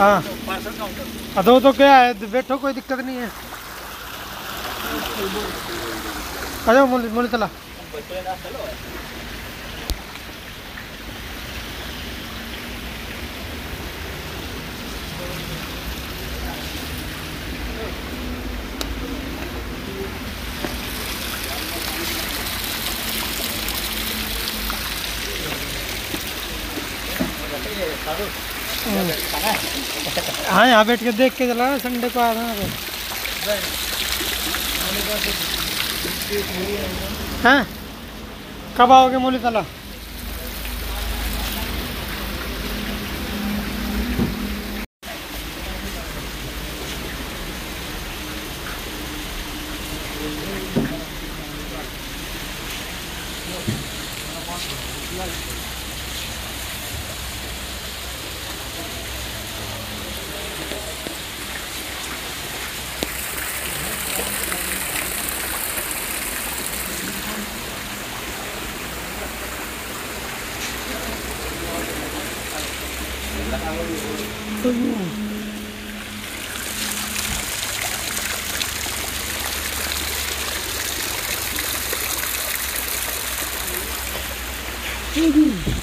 है। अदो तो क्या है बैठो कोई दिक्कत नहीं है। अरे मुल मुल तला हाँ यहाँ बैठ के देख के चला ना, संडे को आना रहा कब आओगे मोली तला Thank you. Foi bom. Uhum.